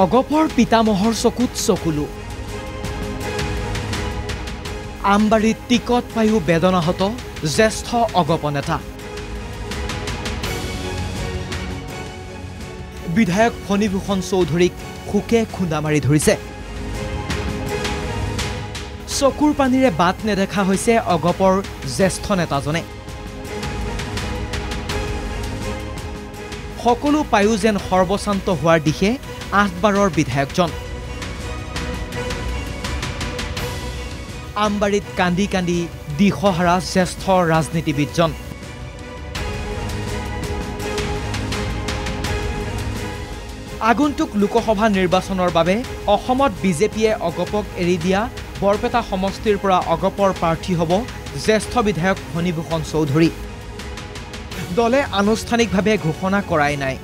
অগপৰ পিতামহৰ চকুত চকুলো। আমবাৰীত টিকট পায়ো বেদনাহত জ্যেষ্ঠ অগপ নেতা। বিধায়ক ফণীভূষণ চৌধুৰীক শোকে খুন্দা মাৰি ধৰিছে। চকুৰ পানীৰে বাট নেদেখা হৈছে অগপৰ জ্যেষ্ঠ নেতাজনে। সকলো পায়ো যেন সৰ্বশান্ত হোৱাৰ দিশে আঠবাৰৰ বিধায়কজন। আমবাৰীত কান্দি কান্দি দিশহাৰা জ্যেষ্ঠ ৰাজনীতিবিদজন। আগন্তুক লোকসভা নিৰ্বাচনৰ বাবে অসমত বিজেপিয়ে অগপক এৰি দিয়া বৰপেটা সমষ্টিৰ পৰা অগপৰ প্ৰাৰ্থী হ'ব জ্যেষ্ঠ বিধায়ক ফণীভূষণ চৌধুৰী। দলে আনুষ্ঠানিকভাৱে ঘোষণা কৰাই নাই।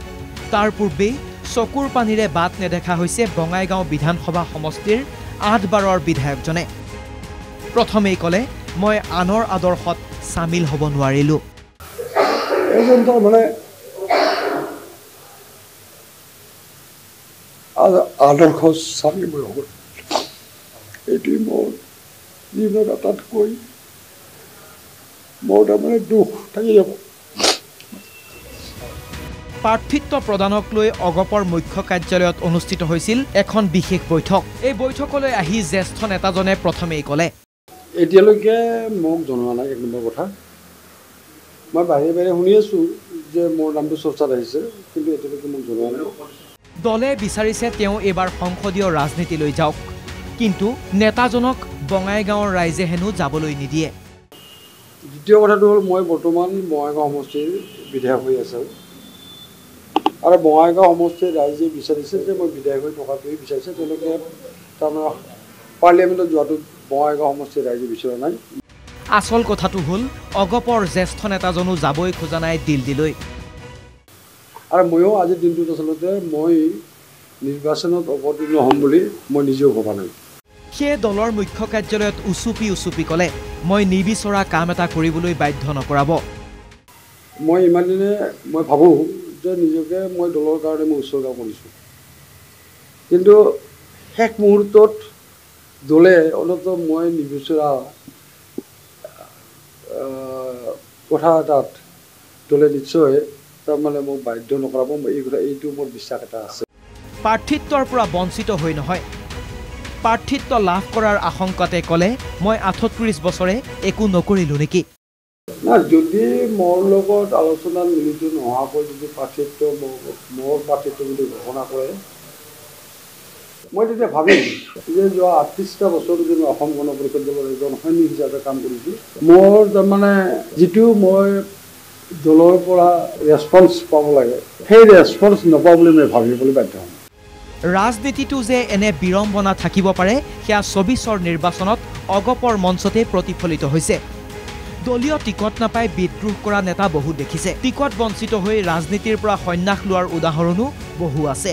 তাৰ পূৰ্বেই চকুৰ পানীৰে বাট নেদেখা হৈছে বঙাইগাঁও বিধানসভা সমষ্টিৰ আঠবাৰৰ বিধায়কজনে। প্ৰথমেই ক'লে মই আনৰ আদৰ্শত চামিল হ'ব নোৱাৰিলোঁ। আদৰ্শ মই মোৰ জীৱনত আটাইতকৈ মোৰ তাৰমানে দুখ থাকি যাব। প্ৰাৰ্থিত্ব প্ৰদানক লৈ অগপৰ মুখ্য কাৰ্যালয়ত অনুষ্ঠিত হৈছিল এখন বিশেষ বৈঠক। এই বৈঠকলৈ আহি জ্যেষ্ঠ নেতাজনে প্ৰথমেই ক'লে এতিয়ালৈকে মোক জনোৱা নাই এক নম্বৰ কথা। মই বাহিৰে বাহিৰে শুনি আছোঁ যে মোৰ নামটো চৰ্চাত আহিছে কিন্তু এতিয়ালৈকে মোক জনোৱা নাই। দলে বিচাৰিছে তেওঁ এইবাৰ সংসদীয় ৰাজনীতিলৈ যাওক কিন্তু নেতাজনক বঙাইগাঁৱৰ ৰাইজে হেনো যাবলৈ নিদিয়ে। দ্বিতীয় কথাটো হ'ল মই বৰ্তমান বঙাইগাঁও সমষ্টিৰ বিধায়ক হৈ আছোঁ। আৰু বঙাইগাঁও সমষ্টিৰ ৰাইজে বিচাৰিছে যে মই বিধায়ক হৈ থকাটোৱেই বিচাৰিছে তেওঁলোকে তাৰমানে পাৰ্লিয়ামেণ্টত যোৱাটো বঙাইগাঁও সমষ্টিৰ ৰাইজে বিচৰা নাই। আচল কথাটো হ'ল অগপৰ জ্যেষ্ঠ নেতাজনো যাবই খোজা নাই দিল্লীলৈ। আৰু ময়ো আজিৰ দিনটোত আচলতে মই নিৰ্বাচনত অৱতীৰ্ণ হ'ম বুলি মই নিজেও ভবা নাই। সেয়ে দলৰ মুখ্য কাৰ্যালয়ত উচুপি উচুপি ক'লে মই নিবিচৰা কাম এটা কৰিবলৈ বাধ্য নকৰাব। মই ইমান দিনে মই ভাবোঁ যে নিজকে মই দলৰ কাৰণে মই উৎসৰ্গা কৰিছোঁ। কিন্তু শেষ মুহূৰ্তত দলে অন্ততঃ মই নিবিচৰা কথা এটাত দলে নিশ্চয় তাৰমানে মোক বাধ্য নকৰাব। এই কথা এইটো মোৰ বিশ্বাস এটা আছে। প্ৰাৰ্থিত্বৰ পৰা বঞ্চিত হৈ নহয়। প্ৰাৰ্থিত্ব লাভ কৰাৰ আশংকাতে ক'লে মই আঠত্ৰিছ বছৰে একো নকৰিলোঁ নেকি? না যদি মোৰ লগত আলোচনাত মিলিত নোহোৱাকৈ যদি প্ৰাৰ্থিত্ব মোৰ- প্ৰাৰ্থিত্ব যদি ঘোষণা কৰে মই তেতিয়া ভাবিম যে যোৱা আঠত্ৰিছটা বছৰ যদি মই অসম গণ পৰিষদ দলৰ এজন সৈনিক হিচাপে কাম কৰিছোঁ মোৰ তাৰমানে যিটো মই দলৰ পৰা ৰেচপন্স পাব লাগে সেই ৰেচপন্স নাপাওঁ বুলি মই ভাবিবলৈ বাধ্য হ'ম। ৰাজনীতিটো যে এনে বিড়ম্বনা থাকিব পাৰে সেয়া চৌবিছৰ নিৰ্বাচনত অগপৰ মঞ্চতে প্ৰতিফলিত হৈছে। দলীয় টিকট নাপাই বিদ্ৰোহ কৰা নেতা বহু দেখিছে। টিকট বঞ্চিত হৈ ৰাজনীতিৰ পৰা সন্যাস লোৱাৰ উদাহৰণো বহু আছে।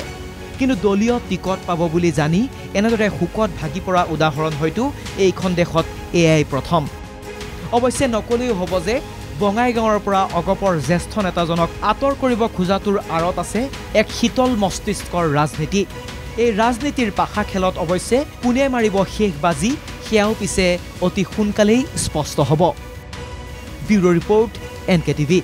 কিন্তু দলীয় টিকট পাব বুলি জানি এনেদৰে শোকত ভাগি পৰা উদাহৰণ হয়তো এইখন দেশত এয়াই প্ৰথম। অৱশ্যে নকলেও হ'ব যে বঙাইগাঁৱৰ পৰা অগপৰ জ্যেষ্ঠ নেতাজনক আঁতৰ কৰিব খোজাটোৰ আঁৰত আছে এক শীতল মস্তিষ্কৰ ৰাজনীতি। এই ৰাজনীতিৰ পাশা খেলত অৱশ্যে কোনে মাৰিব শেষ বাজি সেয়াও পিছে অতি সোনকালেই স্পষ্ট হ'ব। bureau' report N K TV